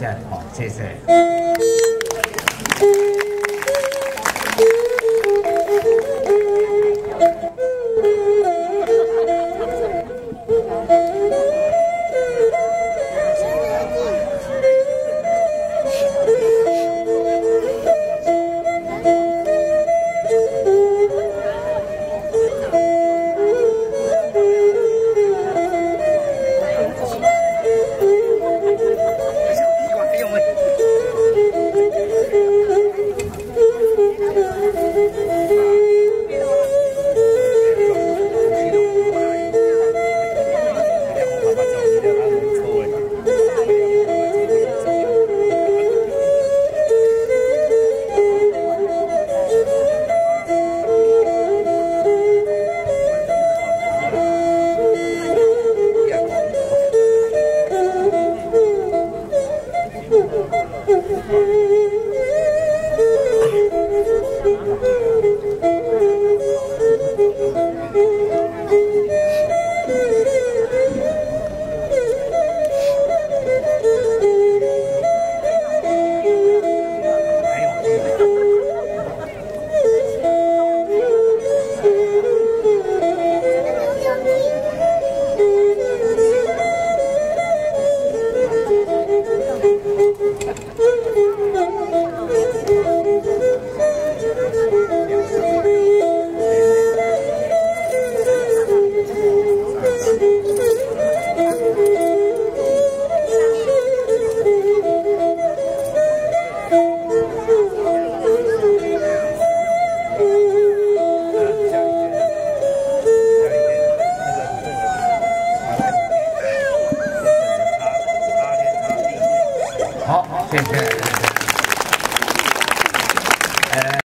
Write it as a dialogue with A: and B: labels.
A: 下，好，谢谢。Hey. Thank you.